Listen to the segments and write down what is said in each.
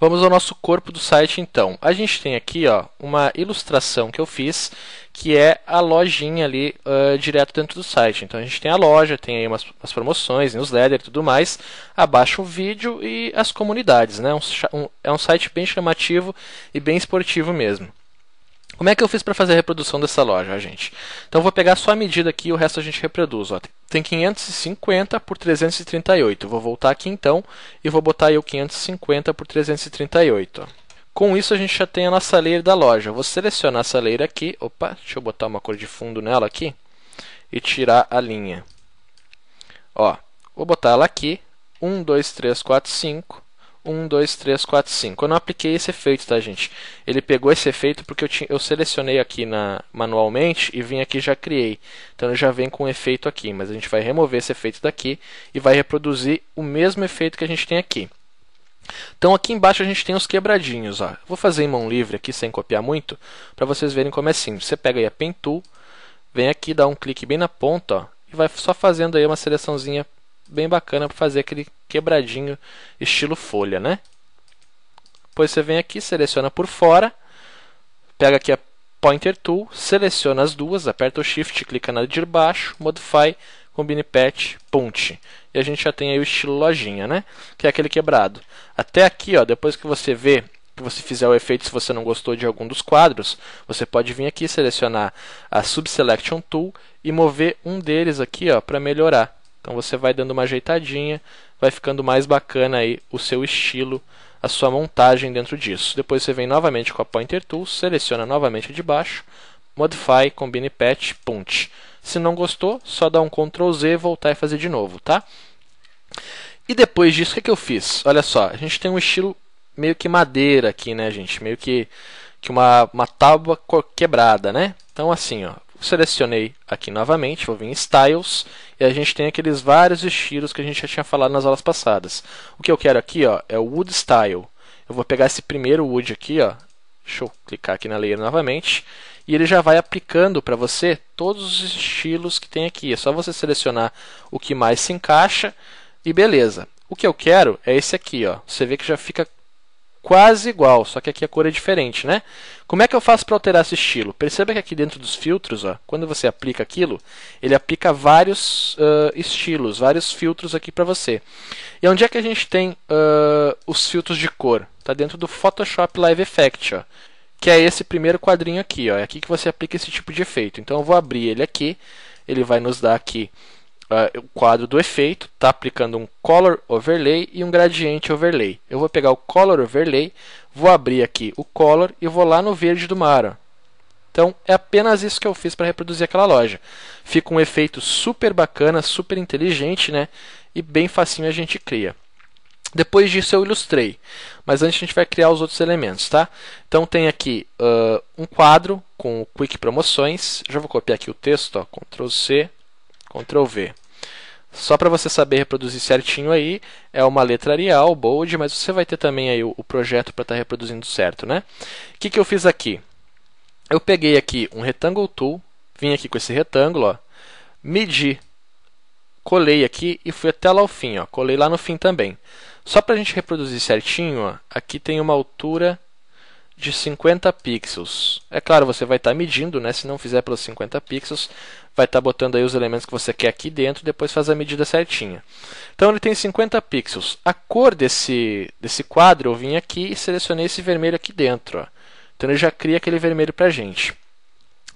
Vamos ao nosso corpo do site então. A gente tem aqui ó, uma ilustração que eu fiz, que é a lojinha ali uh, direto dentro do site. Então a gente tem a loja, tem aí umas, umas promoções, newsletter e tudo mais. Abaixo o vídeo e as comunidades. Né? Um, um, é um site bem chamativo e bem esportivo mesmo. Como é que eu fiz para fazer a reprodução dessa loja, gente? Então vou pegar só a medida aqui e o resto a gente reproduz. Ó. Tem 550 por 338. Vou voltar aqui então e vou botar aí o 550 por 338. Ó. Com isso a gente já tem a nossa layer da loja. vou selecionar essa layer aqui. Opa, deixa eu botar uma cor de fundo nela aqui e tirar a linha. Ó, vou botar ela aqui. 1, 2, 3, 4, 5. 1, 2, 3, 4, 5. Eu não apliquei esse efeito, tá, gente? Ele pegou esse efeito porque eu, tinha, eu selecionei aqui na, manualmente e vim aqui e já criei. Então ele já vem com um efeito aqui, mas a gente vai remover esse efeito daqui e vai reproduzir o mesmo efeito que a gente tem aqui. Então aqui embaixo a gente tem os quebradinhos. Ó. Vou fazer em mão livre aqui sem copiar muito, para vocês verem como é simples. Você pega aí a Pen Tool, vem aqui, dá um clique bem na ponta ó, e vai só fazendo aí uma seleçãozinha bem bacana para fazer aquele quebradinho estilo folha, né? Depois você vem aqui, seleciona por fora, pega aqui a Pointer Tool, seleciona as duas, aperta o Shift, clica na de baixo, Modify, Combine Patch, Punch. E a gente já tem aí o estilo lojinha, né? Que é aquele quebrado. Até aqui, ó, depois que você vê que você fizer o efeito, se você não gostou de algum dos quadros, você pode vir aqui selecionar a Subselection Tool e mover um deles aqui para melhorar. Então você vai dando uma ajeitadinha, vai ficando mais bacana aí o seu estilo, a sua montagem dentro disso. Depois você vem novamente com a Pointer Tool, seleciona novamente de baixo, Modify, Combine Patch, Punch. Se não gostou, só dá um Ctrl Z voltar e fazer de novo, tá? E depois disso, o que, é que eu fiz? Olha só, a gente tem um estilo meio que madeira aqui, né, gente? Meio que, que uma, uma tábua quebrada, né? Então, assim, ó, selecionei aqui novamente, vou vir em Styles, e a gente tem aqueles vários estilos que a gente já tinha falado nas aulas passadas. O que eu quero aqui ó, é o Wood Style. Eu vou pegar esse primeiro Wood aqui, ó, deixa eu clicar aqui na layer novamente, e ele já vai aplicando para você todos os estilos que tem aqui. É só você selecionar o que mais se encaixa e beleza. O que eu quero é esse aqui, ó. Você vê que já fica quase igual, só que aqui a cor é diferente, né? Como é que eu faço para alterar esse estilo? Perceba que aqui dentro dos filtros, ó, quando você aplica aquilo, ele aplica vários uh, estilos, vários filtros aqui para você. E onde é que a gente tem uh, os filtros de cor? Está dentro do Photoshop Live Effect, ó, que é esse primeiro quadrinho aqui. Ó, é aqui que você aplica esse tipo de efeito. Então eu vou abrir ele aqui, ele vai nos dar aqui uh, o quadro do efeito, está aplicando um Color Overlay e um Gradiente Overlay. Eu vou pegar o Color Overlay, vou abrir aqui o Color e vou lá no verde do mar. Então é apenas isso que eu fiz para reproduzir aquela loja. Fica um efeito super bacana, super inteligente, né? E bem facinho a gente cria. Depois disso eu ilustrei, mas antes a gente vai criar os outros elementos, tá? Então tem aqui uh, um quadro com Quick Promoções. Já vou copiar aqui o texto, ó, Ctrl C, Ctrl V. Só para você saber reproduzir certinho aí, é uma letra Arial, bold, mas você vai ter também aí o, projeto para estar tá reproduzindo certo, né? O que, que eu fiz aqui? Eu peguei aqui um Rectangle Tool, vim aqui com esse retângulo, ó, medi, colei aqui e fui até lá ao fim, ó, colei lá no fim também. Só para a gente reproduzir certinho, ó, aqui tem uma altura de 50 pixels. É claro, você vai estar tá medindo, né? Se não fizer pelos 50 pixels, vai estar tá botando aí os elementos que você quer aqui dentro, depois faz a medida certinha. Então ele tem 50 pixels. A cor desse, desse quadro, eu vim aqui e selecionei esse vermelho aqui dentro. Ó. Então ele já cria aquele vermelho para gente.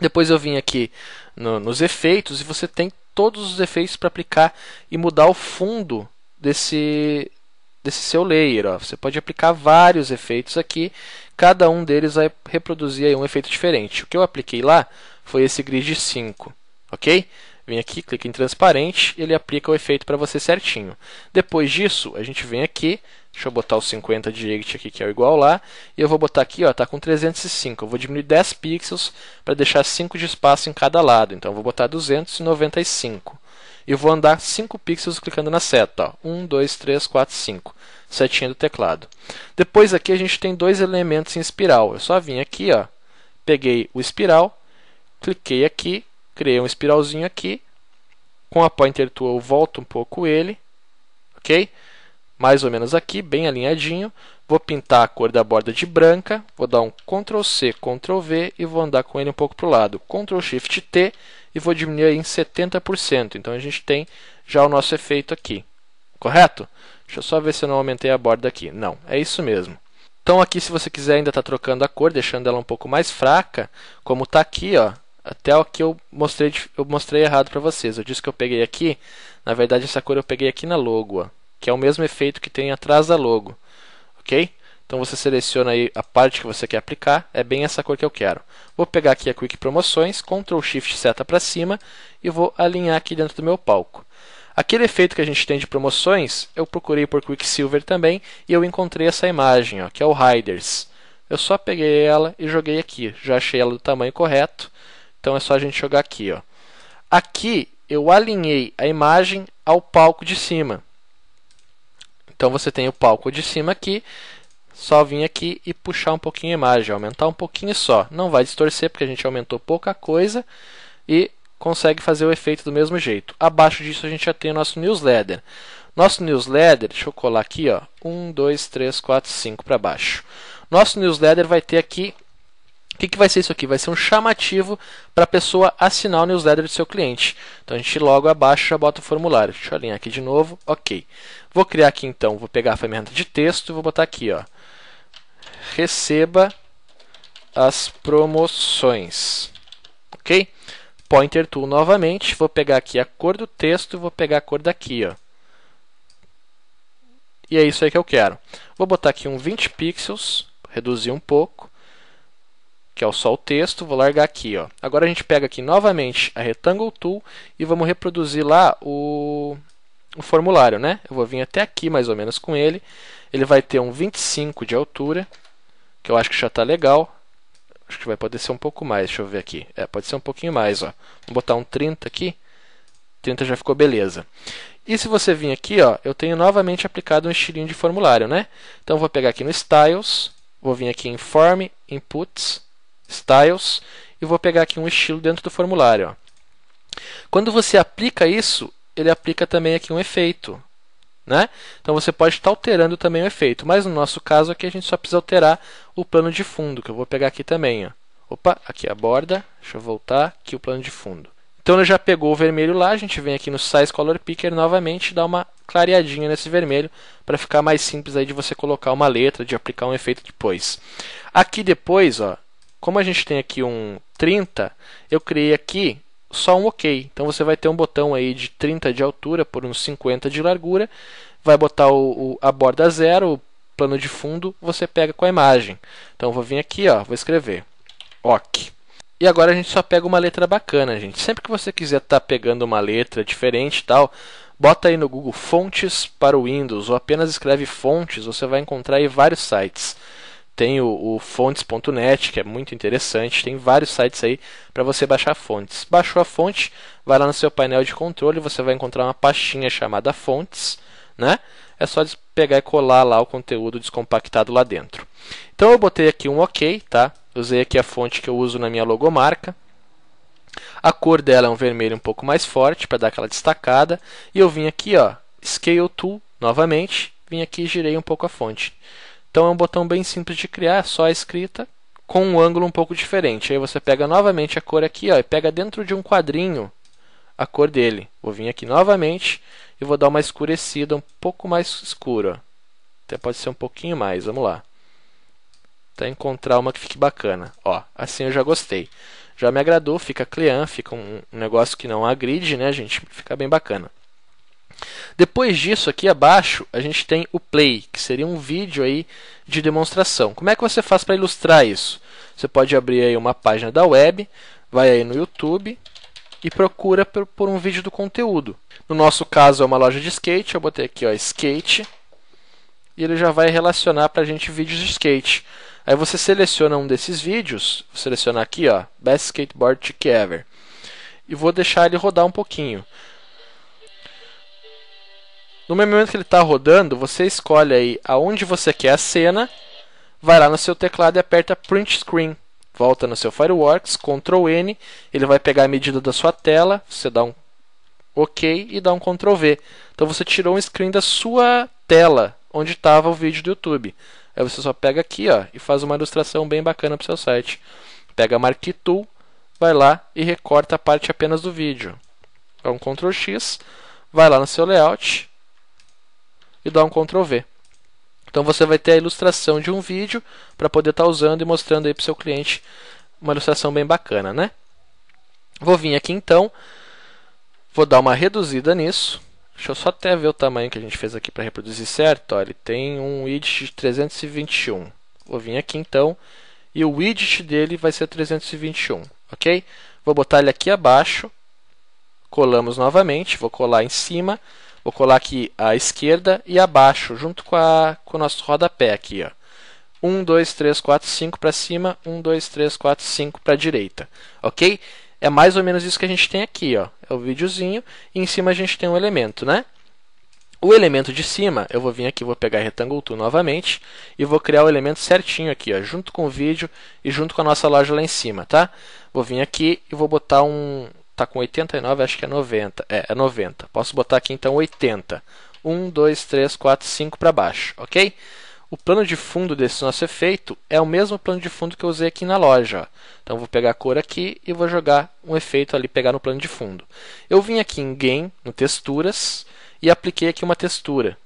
Depois eu vim aqui no, nos efeitos e você tem todos os efeitos para aplicar e mudar o fundo desse, desse seu layer. Ó. Você pode aplicar vários efeitos aqui cada um deles vai reproduzir um efeito diferente. O que eu apliquei lá foi esse grid 5, ok? Vem aqui, clica em transparente, ele aplica o efeito para você certinho. Depois disso, a gente vem aqui, deixa eu botar o 50 direct aqui, que é o igual lá, e eu vou botar aqui, ó, tá com 305. Eu vou diminuir 10 pixels para deixar 5 de espaço em cada lado. Então, eu vou botar 295. E vou andar 5 pixels clicando na seta. Ó. 1, 2, 3, 4, 5 setinha do teclado. Depois aqui a gente tem dois elementos em espiral. Eu só vim aqui, ó, peguei o espiral, cliquei aqui, criei um espiralzinho aqui. Com a Pointer Tool eu volto um pouco ele, ok? mais ou menos aqui, bem alinhadinho. Vou pintar a cor da borda de branca, vou dar um Ctrl C, Ctrl V e vou andar com ele um pouco para o lado. Ctrl Shift T e vou diminuir em 70%. Então a gente tem já o nosso efeito aqui. Correto? Deixa eu só ver se eu não aumentei a borda aqui. Não, é isso mesmo. Então aqui se você quiser ainda estar tá trocando a cor, deixando ela um pouco mais fraca, como está aqui, ó, até o que eu mostrei, eu mostrei errado para vocês. Eu disse que eu peguei aqui, na verdade essa cor eu peguei aqui na logo, ó, que é o mesmo efeito que tem atrás da logo, ok? Então você seleciona aí a parte que você quer aplicar, é bem essa cor que eu quero. Vou pegar aqui a Quick Promoções, Ctrl Shift seta para cima e vou alinhar aqui dentro do meu palco. Aquele efeito que a gente tem de promoções, eu procurei por Quicksilver também e eu encontrei essa imagem, ó, que é o Riders. Eu só peguei ela e joguei aqui. Já achei ela do tamanho correto, então é só a gente jogar aqui. Ó. Aqui eu alinhei a imagem ao palco de cima. Então você tem o palco de cima aqui, só vir aqui e puxar um pouquinho a imagem, aumentar um pouquinho só. Não vai distorcer porque a gente aumentou pouca coisa e consegue fazer o efeito do mesmo jeito. Abaixo disso a gente já tem o nosso newsletter. Nosso newsletter, deixa eu colar aqui, ó, 1, 2, 3, 4, 5 para baixo. Nosso newsletter vai ter aqui, o que, que vai ser isso aqui? Vai ser um chamativo para a pessoa assinar o newsletter do seu cliente. Então a gente logo abaixo já bota o formulário. Deixa eu alinhar aqui de novo, ok. Vou criar aqui então, vou pegar a ferramenta de texto e vou botar aqui, ó, receba as promoções, ok? Pointer Tool novamente, vou pegar aqui a cor do texto e vou pegar a cor daqui. Ó. E é isso aí que eu quero. Vou botar aqui um 20 pixels, reduzir um pouco, que é só o texto, vou largar aqui. Ó. Agora a gente pega aqui novamente a Rectangle Tool e vamos reproduzir lá o, o formulário. Né? Eu vou vir até aqui mais ou menos com ele. Ele vai ter um 25 de altura, que eu acho que já está legal. Acho que vai poder ser um pouco mais, deixa eu ver aqui. É, pode ser um pouquinho mais, ó. Vamos botar um 30 aqui. 30 já ficou beleza. E se você vir aqui, ó, eu tenho novamente aplicado um estilinho de formulário, né? Então vou pegar aqui no Styles, vou vir aqui em Form, Inputs, Styles e vou pegar aqui um estilo dentro do formulário. Ó. Quando você aplica isso, ele aplica também aqui um efeito. Né? Então você pode estar alterando também o efeito, mas no nosso caso aqui a gente só precisa alterar o plano de fundo, que eu vou pegar aqui também. Ó. Opa, aqui a borda, deixa eu voltar, aqui o plano de fundo. Então ele já pegou o vermelho lá, a gente vem aqui no Size Color Picker novamente dá uma clareadinha nesse vermelho para ficar mais simples aí de você colocar uma letra, de aplicar um efeito depois. Aqui depois, ó, como a gente tem aqui um 30, eu criei aqui só um OK. Então você vai ter um botão aí de 30 de altura por uns 50 de largura, vai botar o, o, a borda zero, o plano de fundo, você pega com a imagem. Então vou vir aqui, ó, vou escrever OK. E agora a gente só pega uma letra bacana, gente. Sempre que você quiser estar tá pegando uma letra diferente tal, bota aí no Google fontes para o Windows ou apenas escreve fontes, você vai encontrar aí vários sites. Tem o, o fontes.net, que é muito interessante. Tem vários sites aí para você baixar fontes. Baixou a fonte, vai lá no seu painel de controle, você vai encontrar uma pastinha chamada fontes, né? É só pegar e colar lá o conteúdo descompactado lá dentro. Então eu botei aqui um OK, tá? Usei aqui a fonte que eu uso na minha logomarca. A cor dela é um vermelho um pouco mais forte para dar aquela destacada. E eu vim aqui, ó, Scale Tool, novamente, vim aqui e girei um pouco a fonte. Então é um botão bem simples de criar, só a escrita com um ângulo um pouco diferente. Aí você pega novamente a cor aqui ó, e pega dentro de um quadrinho a cor dele. Vou vir aqui novamente e vou dar uma escurecida um pouco mais escura. Até pode ser um pouquinho mais, vamos lá. Até encontrar uma que fique bacana. Ó, assim eu já gostei. Já me agradou, fica clean, fica um, um negócio que não agride, né, gente? Fica bem bacana. Depois disso, aqui abaixo, a gente tem o play, que seria um vídeo aí de demonstração. Como é que você faz para ilustrar isso? Você pode abrir aí uma página da web, vai aí no YouTube e procura por, um vídeo do conteúdo. No nosso caso é uma loja de skate, eu botei aqui ó, skate, e ele já vai relacionar para a gente vídeos de skate. Aí você seleciona um desses vídeos, vou selecionar aqui ó, Best Skateboard Trick Ever, e vou deixar ele rodar um pouquinho. No momento que ele está rodando, você escolhe aí aonde você quer a cena, vai lá no seu teclado e aperta Print Screen. Volta no seu Fireworks, Ctrl N, ele vai pegar a medida da sua tela, você dá um OK e dá um Ctrl V. Então você tirou um screen da sua tela onde estava o vídeo do YouTube. Aí você só pega aqui ó, e faz uma ilustração bem bacana para o seu site. Pega a Marquee Tool, vai lá e recorta a parte apenas do vídeo. Dá um Ctrl X, vai lá no seu layout e dá um Ctrl V. Então você vai ter a ilustração de um vídeo para poder estar tá usando e mostrando aí para o seu cliente uma ilustração bem bacana, né? Vou vir aqui então, vou dar uma reduzida nisso. Deixa eu só até ver o tamanho que a gente fez aqui para reproduzir certo. Ó, ele tem um widget de 321. Vou vir aqui então e o widget dele vai ser 321, ok? Vou botar ele aqui abaixo, colamos novamente, vou colar em cima, vou colar aqui à esquerda e abaixo, junto com, a, com o nosso rodapé aqui, ó. 1, 2, 3, 4, 5 para cima, 1, 2, 3, 4, 5 para a direita, ok? É mais ou menos isso que a gente tem aqui, ó. É o videozinho e em cima a gente tem um elemento, né? O elemento de cima, eu vou vir aqui, vou pegar Rectangle Tool novamente e vou criar o elemento certinho aqui, ó, junto com o vídeo e junto com a nossa loja lá em cima, tá? Vou vir aqui e vou botar um... Tá com 89, acho que é 90. É, é 90. Posso botar aqui então 80. 1, 2, 3, 4, 5 para baixo, ok? O plano de fundo desse nosso efeito é o mesmo plano de fundo que eu usei aqui na loja. Ó. Então vou pegar a cor aqui e vou jogar um efeito ali, pegar no plano de fundo. Eu vim aqui em Game, no Texturas, e apliquei aqui uma textura.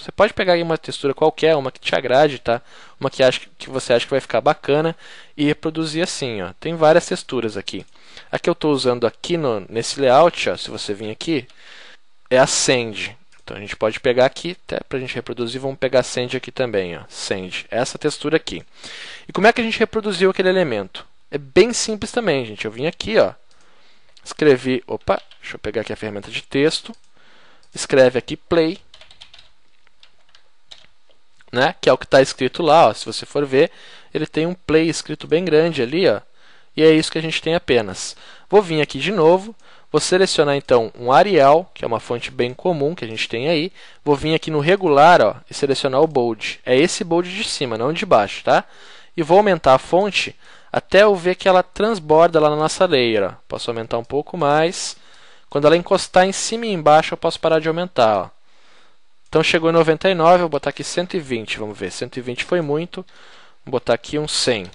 Você pode pegar uma textura qualquer, uma que te agrade, tá? Uma que, acha, que você acha que vai ficar bacana e reproduzir assim, ó. Tem várias texturas aqui. A que eu estou usando aqui no, nesse layout, ó, se você vir aqui, é a Sand. Então a gente pode pegar aqui, até para a gente reproduzir, vamos pegar Sand aqui também, ó. Sand, essa textura aqui. E como é que a gente reproduziu aquele elemento? É bem simples também, gente. Eu vim aqui, ó, escrevi, opa, deixa eu pegar aqui a ferramenta de texto, escreve aqui play, né? Que é o que está escrito lá, ó. Se você for ver, ele tem um play escrito bem grande ali, ó. E é isso que a gente tem apenas. Vou vir aqui de novo, vou selecionar então um Arial, que é uma fonte bem comum que a gente tem aí. Vou vir aqui no regular, ó, e selecionar o bold. É esse bold de cima, não de baixo, tá? E vou aumentar a fonte até eu ver que ela transborda lá na nossa layer. Ó. Posso aumentar um pouco mais. Quando ela encostar em cima e embaixo, eu posso parar de aumentar. Ó. Então chegou em 99, vou botar aqui 120, vamos ver. 120 foi muito, vou botar aqui um 100.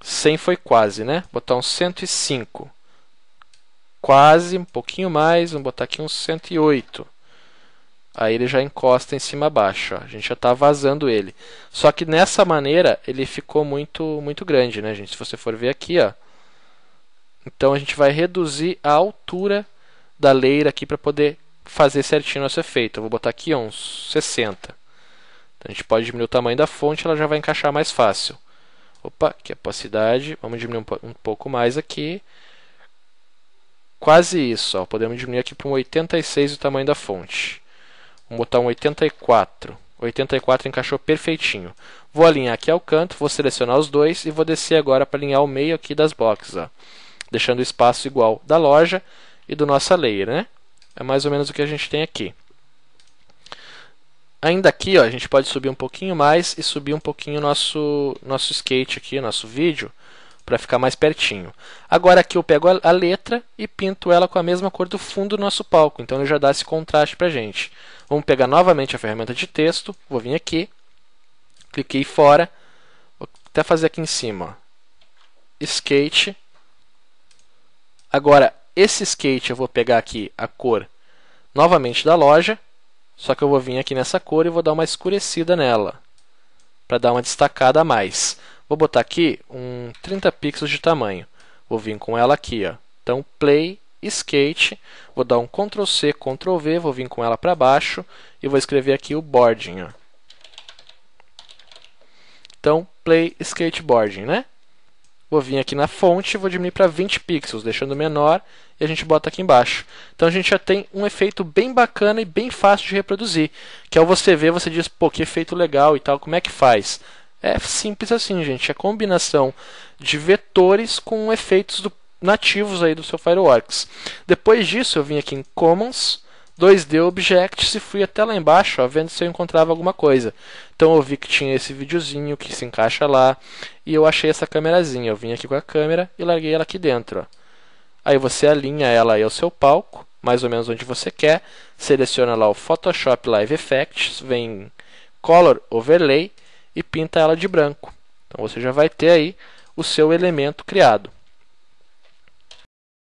100 foi quase, né? Vou botar um 105. Quase, um pouquinho mais, vamos botar aqui um 108. Aí ele já encosta em cima abaixo, ó. a gente já está vazando ele. Só que nessa maneira ele ficou muito muito grande, né, gente? Se você for ver aqui, ó, então a gente vai reduzir a altura da leira aqui para poder fazer certinho nosso efeito. Eu vou botar aqui uns 60. Então a gente pode diminuir o tamanho da fonte, ela já vai encaixar mais fácil. Opa, aqui a opacidade, vamos diminuir um, pouco mais aqui. Quase isso, ó. podemos diminuir aqui para um 86 o tamanho da fonte. Vamos botar um 84. 84 encaixou perfeitinho. Vou alinhar aqui ao canto, vou selecionar os dois e vou descer agora para alinhar o meio aqui das boxes. Ó deixando o espaço igual da loja e do nossa layer, né? É mais ou menos o que a gente tem aqui. Ainda aqui, ó, a gente pode subir um pouquinho mais e subir um pouquinho nosso nosso skate aqui, nosso vídeo, para ficar mais pertinho. Agora aqui eu pego a, a, letra e pinto ela com a mesma cor do fundo do nosso palco, então ele já dá esse contraste para gente. Vamos pegar novamente a ferramenta de texto, vou vir aqui, cliquei fora, vou até fazer aqui em cima, ó, skate, Agora, esse skate eu vou pegar aqui a cor novamente da loja, só que eu vou vir aqui nessa cor e vou dar uma escurecida nela, para dar uma destacada a mais. Vou botar aqui um 30 pixels de tamanho. Vou vir com ela aqui, ó. Então, play, skate, vou dar um Ctrl C, Ctrl V, vou vir com ela para baixo e vou escrever aqui o boarding. Ó. Então, play skateboarding, né? Vou vir aqui na fonte, vou diminuir para 20 pixels, deixando menor, e a gente bota aqui embaixo. Então a gente já tem um efeito bem bacana e bem fácil de reproduzir, que ao você ver, você diz, pô, que efeito legal e tal, como é que faz? É simples assim, gente, é combinação de vetores com efeitos do, nativos aí do seu Fireworks. Depois disso, eu vim aqui em Commons, 2D Objects e fui até lá embaixo, ó, vendo se eu encontrava alguma coisa. Então eu vi que tinha esse videozinho que se encaixa lá e eu achei essa câmerazinha. Eu vim aqui com a câmera e larguei ela aqui dentro. Ó. Aí você alinha ela aí ao seu palco, mais ou menos onde você quer, seleciona lá o Photoshop Live Effects, vem Color Overlay e pinta ela de branco. Então você já vai ter aí o seu elemento criado.